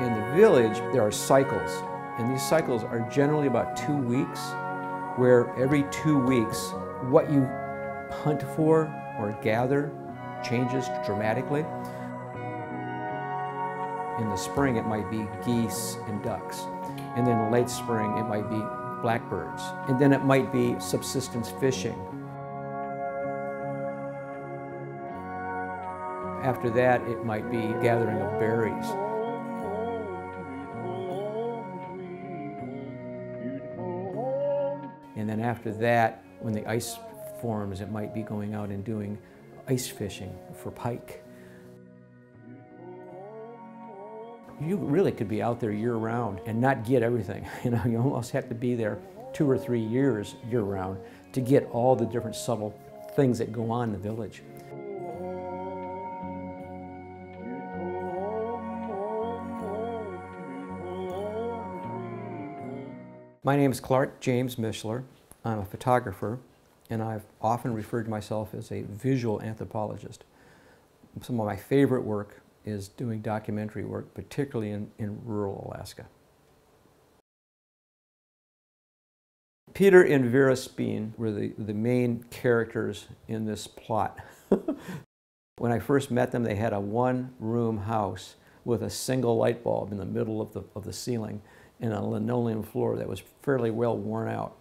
In the village, there are cycles, and these cycles are generally about two weeks, where every two weeks, what you hunt for or gather changes dramatically. In the spring, it might be geese and ducks. And then late spring, it might be blackbirds. And then it might be subsistence fishing. After that, it might be gathering of berries. Then after that, when the ice forms, it might be going out and doing ice fishing for pike. You really could be out there year round and not get everything. You know, you almost have to be there two or three years year round to get all the different subtle things that go on in the village. My name is Clark James Mishler. I'm a photographer, and I've often referred to myself as a visual anthropologist. Some of my favorite work is doing documentary work, particularly in, in rural Alaska. Peter and Vera Speen were the, the main characters in this plot. when I first met them, they had a one-room house with a single light bulb in the middle of the, of the ceiling and a linoleum floor that was fairly well worn out.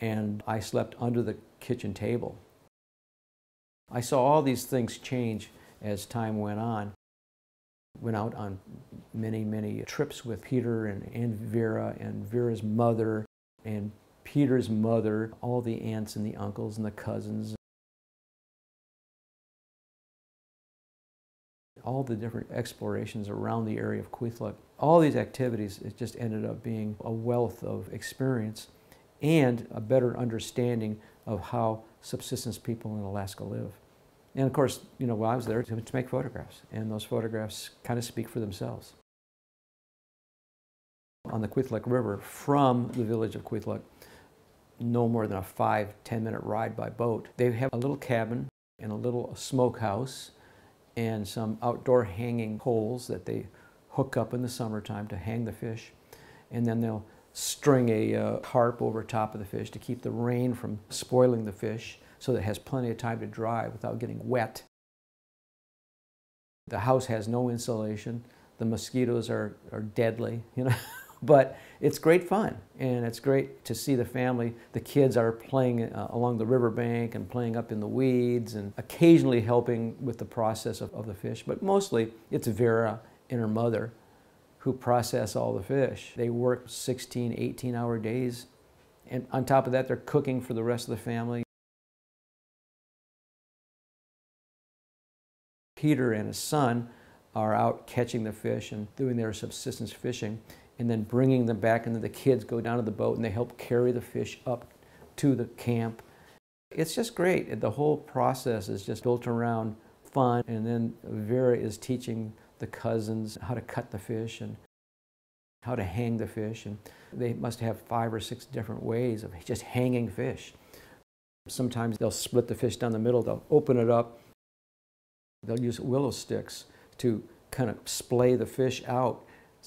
And I slept under the kitchen table. I saw all these things change as time went on. Went out on many, many trips with Peter and, Vera and Vera's mother and Peter's mother, all the aunts and the uncles and the cousins. all the different explorations around the area of Kwethluk. All these activities, it just ended up being a wealth of experience and a better understanding of how subsistence people in Alaska live. And of course, you know, while I was there to, to make photographs, and those photographs kind of speak for themselves. On the Kwethluk River, from the village of Kwethluk, no more than a five, ten minute ride by boat. They have a little cabin and a little smokehouse and some outdoor hanging poles that they hook up in the summertime to hang the fish. And then they'll string a uh, tarp over top of the fish to keep the rain from spoiling the fish so that it has plenty of time to dry without getting wet. The house has no insulation. The mosquitoes are, are deadly, you know. but it's great fun and it's great to see the family the kids are playing uh, along the riverbank and playing up in the weeds and occasionally helping with the process of, of the fish but mostly it's vera and her mother who process all the fish they work 16 18 hour days and on top of that they're cooking for the rest of the family peter and his son are out catching the fish and doing their subsistence fishing and then bringing them back, and then the kids go down to the boat and they help carry the fish up to the camp. It's just great. The whole process is just built around fun, and then Vera is teaching the cousins how to cut the fish and how to hang the fish, and they must have five or six different ways of just hanging fish. Sometimes they'll split the fish down the middle, they'll open it up, they'll use willow sticks to kind of splay the fish out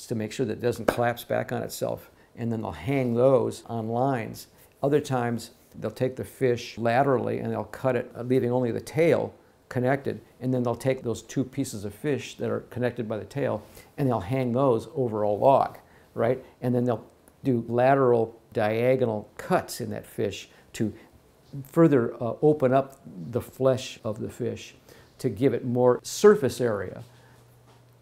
to make sure that it doesn't collapse back on itself. And then they'll hang those on lines. Other times, they'll take the fish laterally and they'll cut it, leaving only the tail connected. And then they'll take those two pieces of fish that are connected by the tail and they'll hang those over a log, right? And then they'll do lateral diagonal cuts in that fish to further uh, open up the flesh of the fish to give it more surface area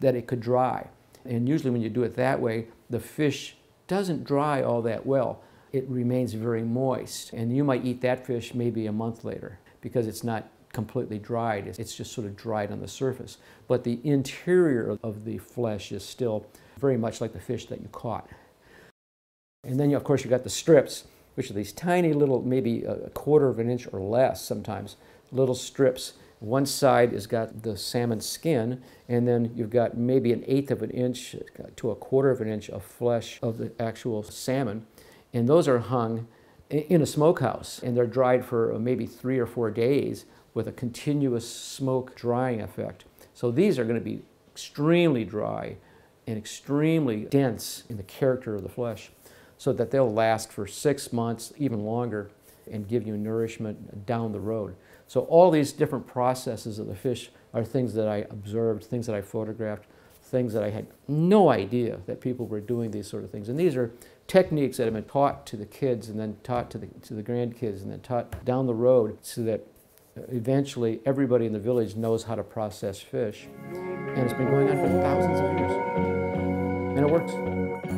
that it could dry. And usually when you do it that way, the fish doesn't dry all that well. It remains very moist. And you might eat that fish maybe a month later because it's not completely dried. It's just sort of dried on the surface. But the interior of the flesh is still very much like the fish that you caught. And then, of course, you've got the strips, which are these tiny little, maybe a quarter of an inch or less sometimes, little strips one side has got the salmon skin, and then you've got maybe an eighth of an inch to a quarter of an inch of flesh of the actual salmon. And those are hung in a smokehouse, and they're dried for uh, maybe three or four days with a continuous smoke drying effect. So these are going to be extremely dry and extremely dense in the character of the flesh so that they'll last for six months, even longer, and give you nourishment down the road. So all these different processes of the fish are things that I observed, things that I photographed, things that I had no idea that people were doing these sort of things. And these are techniques that have been taught to the kids and then taught to the, to the grandkids and then taught down the road so that eventually everybody in the village knows how to process fish. And it's been going on for thousands of years. And it works.